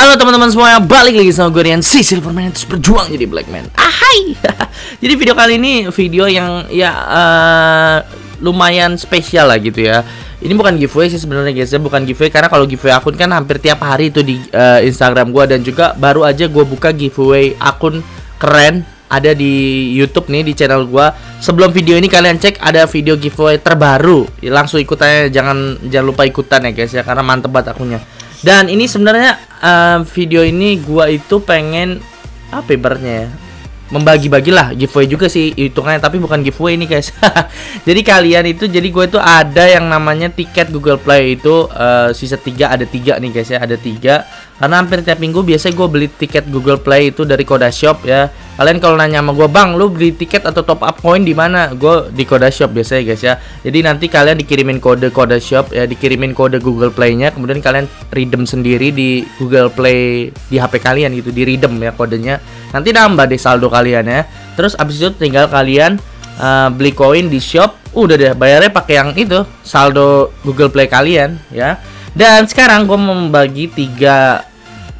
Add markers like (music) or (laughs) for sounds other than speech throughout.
Halo teman-teman semuanya, balik lagi sama gue Rian si Silverman terus berjuang jadi Blackman. Ahai. (laughs) jadi video kali ini video yang ya uh, lumayan spesial lah gitu ya. Ini bukan giveaway sih sebenarnya guys ya, bukan giveaway karena kalau giveaway akun kan hampir tiap hari itu di uh, Instagram gue dan juga baru aja gue buka giveaway akun keren ada di YouTube nih di channel gua. Sebelum video ini kalian cek ada video giveaway terbaru. Langsung ikutannya jangan jangan lupa ikutan ya guys ya karena mantep banget akunnya. Dan ini sebenarnya uh, video ini gua itu pengen apa ibaratnya ya? Membagi-bagilah giveaway juga sih hitungannya tapi bukan giveaway ini guys. (laughs) jadi kalian itu jadi gue itu ada yang namanya tiket Google Play itu uh, sisa tiga ada tiga nih guys ya ada tiga karena hampir tiap minggu biasanya gue beli tiket Google Play itu dari Koda Shop ya kalian kalau nanya sama gue bang lu beli tiket atau top up coin di mana? Gue di Koda Shop biasanya guys ya. Jadi nanti kalian dikirimin kode Koda Shop ya dikirimin kode Google Play nya kemudian kalian redeem sendiri di Google Play di HP kalian gitu di redeem ya kodenya. Nanti nambah deh saldo kalian ya. Terus abis itu tinggal kalian uh, beli koin di shop. Udah deh bayarnya pakai yang itu saldo Google Play kalian ya. Dan sekarang gue membagi tiga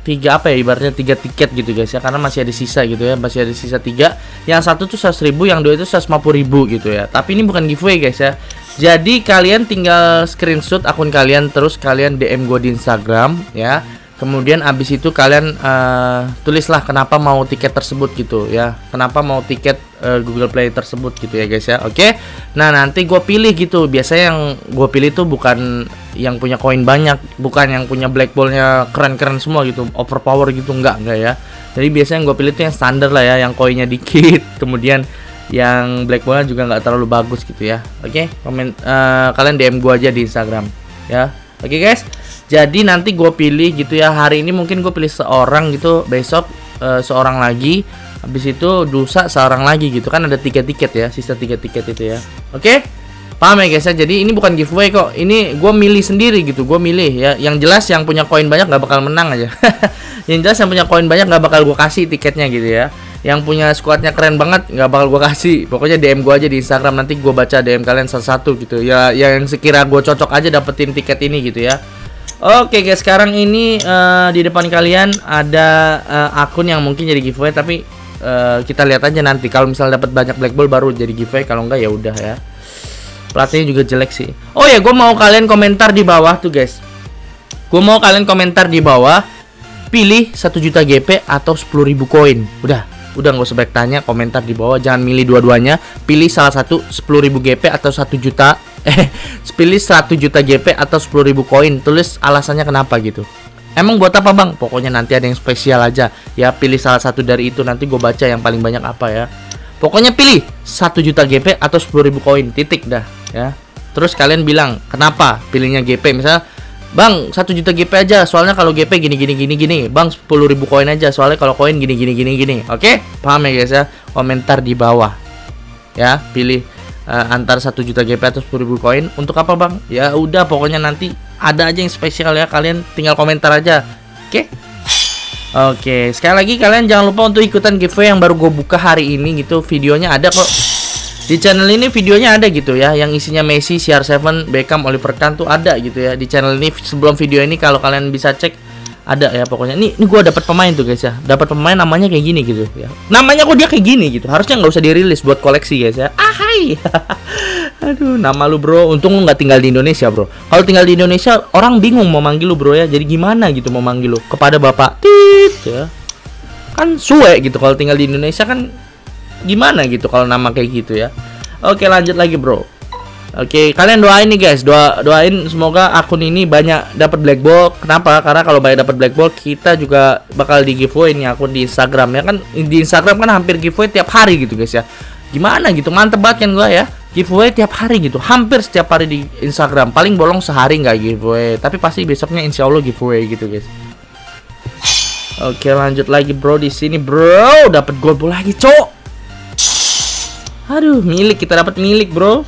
tiga apa ya ibaratnya tiga tiket gitu guys ya karena masih ada sisa gitu ya masih ada sisa tiga. Yang satu tuh seratus ribu yang dua itu seratus lima puluh ribu gitu ya. Tapi ini bukan giveaway guys ya. Jadi kalian tinggal screenshot akun kalian terus kalian DM gue di Instagram ya. Kemudian abis itu kalian uh, tulislah kenapa mau tiket tersebut gitu ya. Kenapa mau tiket uh, Google Play tersebut gitu ya guys ya. Oke. Okay? nah nanti gue pilih gitu. Biasanya yang gue pilih tuh bukan yang punya koin banyak bukan yang punya black ballnya keren-keren semua gitu overpower gitu enggak enggak ya. Jadi biasanya gue pilih tuh yang standar lah ya yang koinnya dikit (laughs) kemudian yang black ballnya juga nggak terlalu bagus gitu ya. Oke okay? komen uh, kalian DM gue aja di Instagram ya. Oke okay, guys. Jadi nanti gue pilih gitu ya. Hari ini mungkin gue pilih seorang gitu besok uh, seorang lagi habis itu lusa seorang lagi gitu. Kan ada tiga tiket ya sisa tiga tiket itu ya. Oke? Paham ya guys ya? Jadi ini bukan giveaway kok. Ini gue milih sendiri gitu. Gue milih ya. Yang jelas yang punya koin banyak nggak bakal menang aja. (laughs) Yang jelas yang punya koin banyak nggak bakal gue kasih tiketnya gitu ya. Yang punya squadnya keren banget nggak bakal gue kasih. Pokoknya DM gue aja di Instagram. Nanti gue baca DM kalian satu-satu gitu. Ya yang sekira gue cocok aja dapetin tiket ini gitu ya. Oke guys, sekarang ini uh, di depan kalian ada uh, akun yang mungkin jadi giveaway tapi uh, kita lihat aja nanti. Kalau misalnya dapat banyak black ball baru jadi giveaway. Kalau enggak ya udah ya. Pelatihnya juga jelek sih. Oh ya, gue mau kalian komentar di bawah tuh guys. Gue mau kalian komentar di bawah. Pilih 1 juta GP atau 10.000 koin. Udah, udah nggak usah banyak tanya. Komentar di bawah. Jangan milih dua-duanya. Pilih salah satu 10.000 GP atau 1 juta. (laughs) Eh pilih 100 juta GP atau 10.000 koin. Tulis alasannya kenapa gitu Emang buat apa bang? Pokoknya nanti ada yang spesial aja. Ya pilih salah satu dari itu. Nanti gue baca yang paling banyak apa ya. Pokoknya pilih 1 juta GP atau 10.000 koin. Titik dah ya. Terus kalian bilang Kenapa pilihnya GP Misalnya Bang 1 juta GP aja. Soalnya kalau GP gini gini gini gini. Bang 10.000 koin aja. Soalnya kalau koin gini gini gini gini. Oke? Paham ya guys ya? Komentar di bawah. Ya pilih uh, antar 1 juta GP atau 10 ribu koin. Untuk apa bang? Ya udah pokoknya nanti ada aja yang spesial ya kalian tinggal komentar aja. Oke? Okay? oke okay. sekali lagi kalian jangan lupa untuk ikutan giveaway yang baru gue buka hari ini gitu. Videonya ada kok. Di channel ini videonya ada gitu ya yang isinya Messi, CR7, Beckham, Oliver Kahn tuh ada gitu ya. Di channel ini sebelum video ini kalau kalian bisa cek ada ya pokoknya. Ini ini gue dapat pemain tuh guys ya. Dapat pemain namanya kayak gini gitu ya. Namanya kok dia kayak gini gitu. Harusnya nggak usah dirilis buat koleksi guys ya. Ah hai (laughs) aduh nama lu bro untung lu nggak tinggal di Indonesia bro kalau tinggal di Indonesia orang bingung mau manggil lu bro ya jadi gimana gitu mau manggil lu kepada bapak tit ya kan suwe gitu kalau tinggal di Indonesia kan gimana gitu kalau nama kayak gitu ya oke lanjut lagi bro Oke, kalian doain nih guys, doa doain semoga akun ini banyak dapat black ball. Kenapa? Karena kalau banyak dapat black ball, kita juga bakal di giveaway nih akun di Instagram ya kan. Di Instagram kan hampir giveaway tiap hari gitu guys ya. Gimana gitu? Mantep banget kan gua ya. Giveaway tiap hari gitu, hampir setiap hari di Instagram. Paling bolong sehari nggak giveaway, tapi pasti besoknya insya Allah giveaway gitu guys. Oke, lanjut lagi bro di sini bro, dapat gold lagi, cok. Aduh, milik. Kita dapat milik bro.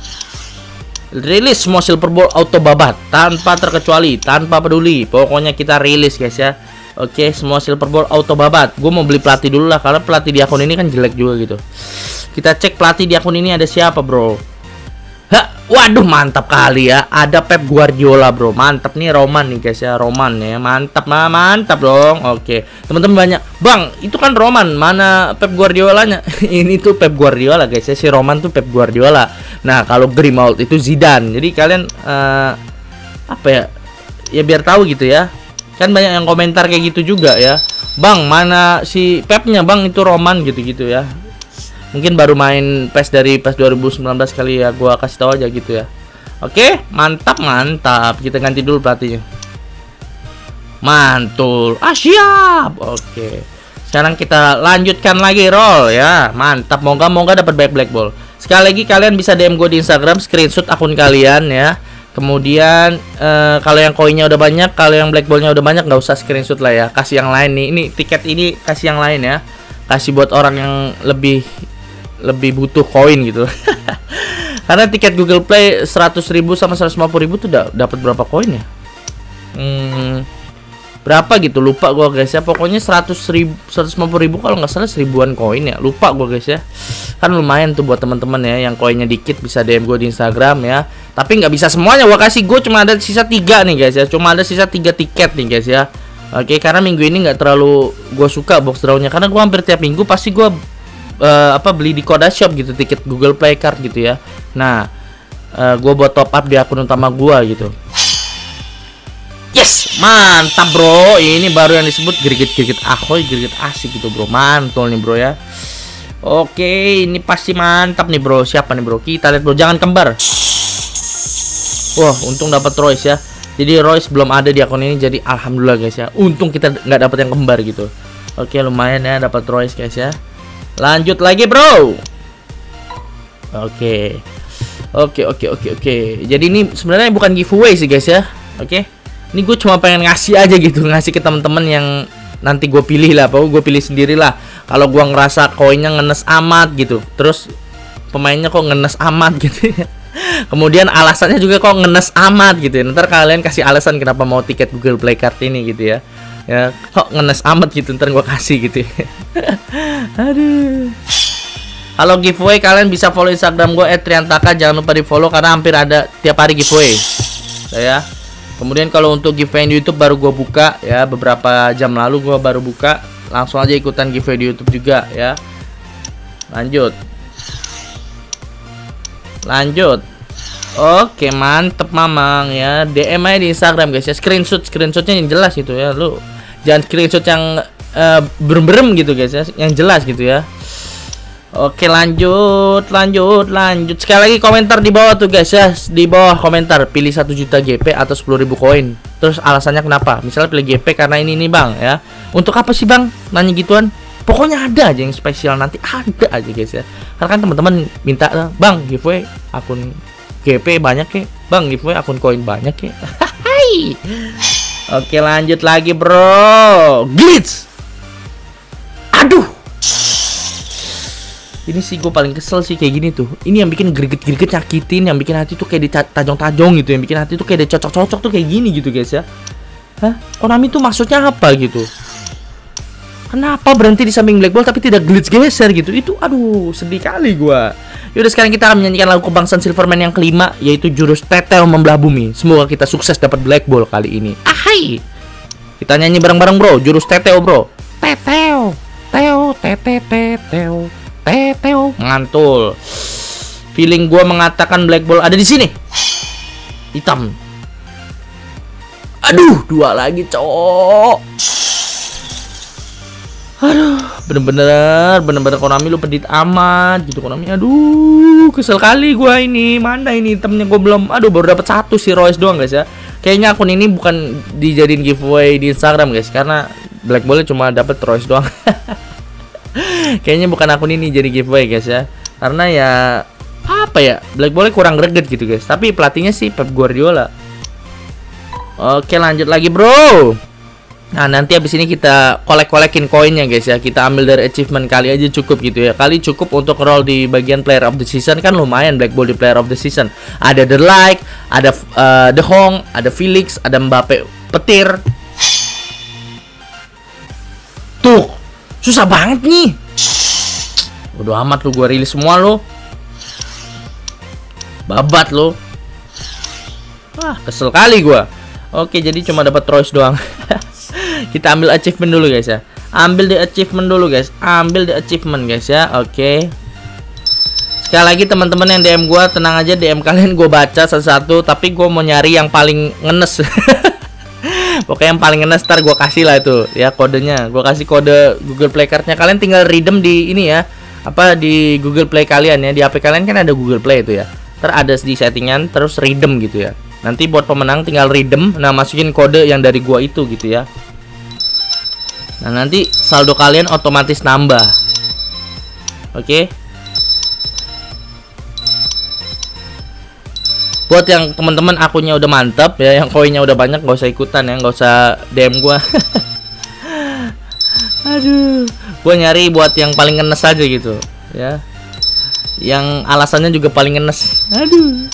Rilis semua silver ball auto babat. Tanpa terkecuali tanpa peduli. Pokoknya kita rilis guys ya. Oke semua silver ball auto babat. Gue mau beli pelatih dulu lah karena pelatih di akun ini kan jelek juga gitu. Kita cek pelatih di akun ini ada siapa bro Waduh mantap kali ya. Ada Pep Guardiola bro. Mantap nih Roman nih guys ya. Roman ya. Mantap mah mantap dong. Oke. Teman-teman banyak. Bang itu kan Roman. Mana Pep Guardiolanya? (laughs) Ini tuh Pep Guardiola guys ya. Si Roman tuh Pep Guardiola. Nah kalau Grimold itu Zidane. Jadi kalian uh, Apa ya? Ya biar tahu gitu ya. Kan banyak yang komentar kayak gitu juga ya. Bang mana si Pepnya? Bang itu Roman gitu-gitu ya mungkin baru main PES dari PES 2019 kali ya gua kasih tahu aja gitu ya. Oke mantap mantap. Kita ganti dulu pelatihnya. Mantul. Ah siap. Oke. Sekarang kita lanjutkan lagi roll ya. Mantap. Moga moga dapat back black ball. Sekali lagi kalian bisa DM gue di Instagram screenshot akun kalian ya. Kemudian uh, kalau yang koinnya udah banyak kalau yang black ballnya udah banyak nggak usah screenshot lah ya. Kasih yang lain nih. Ini tiket ini kasih yang lain ya. Kasih buat orang yang lebih lebih butuh koin gitu. (laughs) Karena tiket Google Play 100 ribu sama 150 ribu tuh dapat berapa koin ya? Hmm, berapa gitu? Lupa gua guys ya. Pokoknya 100 ribu 150 ribu kalau nggak salah seribuan koin ya. Lupa gua guys ya. Kan lumayan tuh buat teman-teman ya yang koinnya dikit bisa DM gue di Instagram ya. Tapi nggak bisa semuanya gua kasih. Gue cuma ada sisa tiga nih guys ya. Cuma ada sisa tiga tiket nih guys ya. Oke, karena minggu ini nggak terlalu gue suka box drawnya. Karena gue hampir tiap minggu pasti gue uh, apa beli di Koda Shop gitu tiket Google Play Card gitu ya. Nah, uh, eh, gue buat top up di akun utama gue gitu. Yes, mantap bro. Ini baru yang disebut gerigit-gerigit ahoy, gerigit asik gitu bro. Mantul nih bro ya. Oke, ini pasti mantap nih bro. Siapa nih bro? Kita lihat bro, jangan kembar. Wah, untung dapat Royce ya. Jadi Royce belum ada di akun ini, jadi alhamdulillah guys ya. Untung kita nggak dapat yang kembar gitu. Oke, lumayan ya dapat Royce guys ya. Lanjut lagi, Bro. Oke. Oke, oke, oke, oke. Jadi ini sebenarnya bukan giveaway sih, guys ya. Oke. Ini gue cuma pengen ngasih aja gitu, ngasih ke teman-teman yang nanti gue pilih lah, pokoknya gue pilih sendiri lah. Kalau gue ngerasa koinnya ngenes amat gitu, terus pemainnya kok ngenes amat gitu ya. (laughs) Kemudian alasannya juga kok ngenes amat gitu ya. Ntar kalian kasih alasan kenapa mau tiket Google Play Card ini gitu ya ya kok ngenes amat gitu ntar gue kasih gitu ya. (laughs) aduh. Kalau giveaway. Kalian bisa follow Instagram gue @triantaka. Jangan lupa di follow karena hampir ada tiap hari giveaway. Ya. Kemudian kalau untuk giveaway di YouTube baru gue buka ya. Beberapa jam lalu gue baru buka. Langsung aja ikutan giveaway di YouTube juga ya. Lanjut. Lanjut. Oke mantep mamang ya. DM aja di Instagram guys ya. Screenshot screenshotnya yang jelas itu ya lu jangan screenshot yang uh, berem-berem gitu guys ya. Yang jelas gitu ya. Oke lanjut lanjut lanjut. Sekali lagi komentar di bawah tuh guys ya. Di bawah komentar pilih satu juta GP atau sepuluh ribu koin. Terus alasannya kenapa? Misalnya pilih GP karena ini nih bang ya. Untuk apa sih bang? Nanya gituan. Pokoknya ada aja yang spesial nanti ada aja guys ya. Karena kan teman-teman minta bang giveaway akun GP banyak ya bang giveaway akun koin banyak ya (laughs) Oke lanjut lagi bro. Glitch. Aduh. Ini sih gue paling kesel sih kayak gini tuh. Ini yang bikin greget-greget nyakitin Yang bikin hati tuh kayak ditajong-tajong gitu Yang bikin hati tuh kayak dicocok-cocok tuh kayak gini gitu guys ya. Hah? Konami tuh maksudnya apa gitu? Kenapa berhenti di samping Black Ball tapi tidak glitch geser gitu? Itu aduh sedih kali gue Yaudah sekarang kita akan menyanyikan lagu kebangsaan Silverman yang kelima yaitu jurus tetel membelah bumi. Semoga kita sukses dapat black ball kali ini. Ahai. Kita nyanyi bareng-bareng bro, jurus teteo bro. Teteo, teo, tete, teteo, teteo. Ngantul. Feeling gue mengatakan black ball ada di sini. Hitam. Aduh, dua lagi cowok. Aduh, bener-bener bener-bener Konami lu pedit amat gitu Konami. Aduh kesel kali gua ini mana ini temennya gua belum aduh baru dapat satu si Royce doang guys ya. Kayaknya akun ini bukan dijadiin giveaway di Instagram guys karena Black Ball cuma dapat Royce doang. (laughs) Kayaknya bukan akun ini jadi giveaway guys ya. Karena ya apa ya Black Ball kurang greget gitu guys. Tapi pelatihnya sih Pep Guardiola. Oke lanjut lagi bro Nah nanti habis ini kita kolek-kolekin koinnya guys ya. Kita ambil dari achievement kali aja cukup gitu ya. Kali cukup untuk roll di bagian player of the season. Kan lumayan Black Ball di player of the season. Ada The Like, ada uh, The Hong, ada Felix, ada Mbappe Petir. Tuh Susah banget nih. Udah amat lu gue rilis semua lu. Babat lu. Wah, kesel kali gua. Oke, jadi cuma dapat Royce doang. (laughs) Kita ambil achievement dulu guys ya. Ambil di achievement dulu guys. Ambil di achievement guys ya. Oke. Sekali lagi teman-teman yang DM gua tenang aja DM kalian gue baca satu-satu tapi gue mau nyari yang paling ngenes. (laughs) Pokoknya yang paling ngenes ntar gue kasih lah itu ya kodenya. Gue kasih kode Google Play Cardnya. Kalian tinggal redeem di ini ya. Apa di Google Play kalian ya. Di HP kalian kan ada Google Play itu ya. Ntar ada di settingan terus redeem gitu ya. Nanti buat pemenang tinggal redeem, nah masukin kode yang dari gua itu gitu ya. Nah, nanti saldo kalian otomatis nambah. Oke. Okay? Buat yang teman-teman akunnya udah mantap ya, yang koinnya udah banyak nggak usah ikutan ya, nggak usah DM gua. (laughs) Aduh, gua nyari buat yang paling ngenes aja gitu, ya. Yang alasannya juga paling ngenes. Aduh.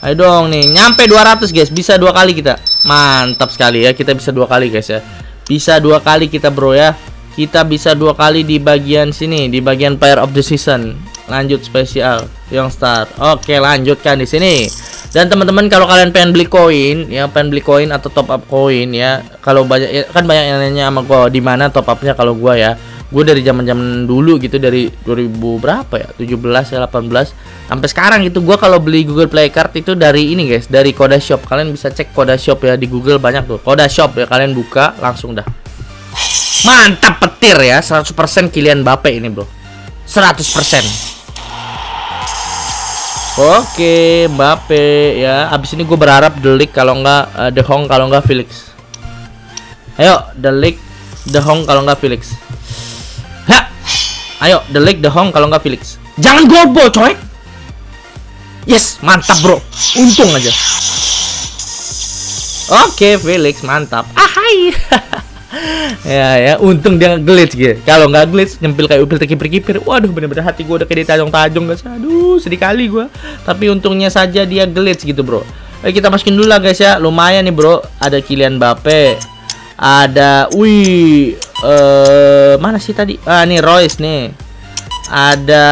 Ayo dong nih, nyampe 200 guys, bisa dua kali kita. Mantap sekali ya, kita bisa dua kali guys ya. Bisa dua kali kita bro ya. Kita bisa dua kali di bagian sini, di bagian Player of the Season. Lanjut spesial, yang start. Oke, lanjutkan di sini. Dan teman-teman kalau kalian pengen beli koin, ya pengen beli koin atau top up koin ya, kalau banyak ya, kan banyak yang nanya sama gua di mana top upnya kalau gua ya gue dari zaman zaman dulu gitu dari 2000 berapa ya? 17 ya 18 sampai sekarang gitu gue kalau beli Google Play Card itu dari ini guys dari Koda Shop. Kalian bisa cek Koda Shop ya di Google banyak tuh. Koda Shop ya kalian buka langsung dah. Mantap petir ya 100% Kylian Mbappe ini bro. 100% Oke, Mbappe ya. Abis ini gue berharap Delik kalau nggak uh, Hong kalau nggak Felix. Ayo, Delik, De Hong kalau nggak Felix. Ayo, The Lake, The Hong kalau nggak Felix. Jangan gobo, coy. Yes, mantap, Bro. Untung aja. Oke, Felix, mantap. Ah, hai. (laughs) ya ya, untung dia glitch gitu. Kalau nggak glitch, nyempil kayak upil terkipir-kipir. Waduh, bener-bener hati gue udah kayak ditajong-tajong guys. Aduh, sedih kali gue. Tapi untungnya saja dia glitch gitu, Bro. Oke, kita masukin dulu lah guys ya. Lumayan nih, Bro. Ada Kylian Mbappe. Ada, wih, uh, mana sih tadi? Ah, nih Royce nih. Ada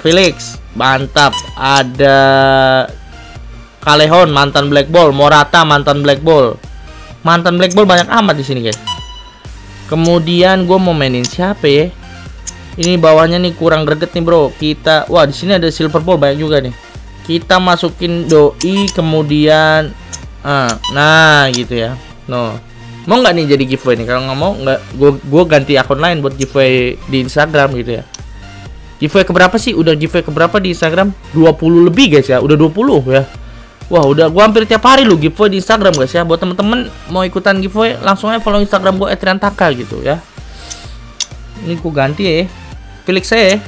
Felix, mantap. Ada Kalehon mantan Black Ball, Morata mantan Black Ball. Mantan Black Ball banyak amat di sini, guys. Kemudian gue mau mainin siapa ya? Ini bawahnya nih kurang greget nih, Bro. Kita wah, di sini ada Silver Ball banyak juga nih. Kita masukin doi kemudian ah, nah gitu ya. No mau nggak nih jadi giveaway nih? Kalau nggak mau nggak gue gue ganti akun lain buat giveaway di Instagram gitu ya. Giveaway keberapa sih? Udah giveaway keberapa di Instagram? 20 lebih guys ya. Udah 20 ya. Wah udah gue hampir tiap hari lu giveaway di Instagram guys ya. Buat temen-temen mau ikutan giveaway langsung aja follow Instagram gue Etriantaka gitu ya. Ini gue ganti ya. Felix saya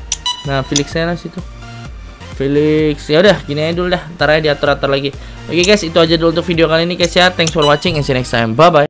Nah Felix saya lah situ. Felix ya udah gini aja dulu dah. Ntar aja diatur atur lagi. Oke guys itu aja dulu untuk video kali ini guys ya. Thanks for watching and see you next time. Bye bye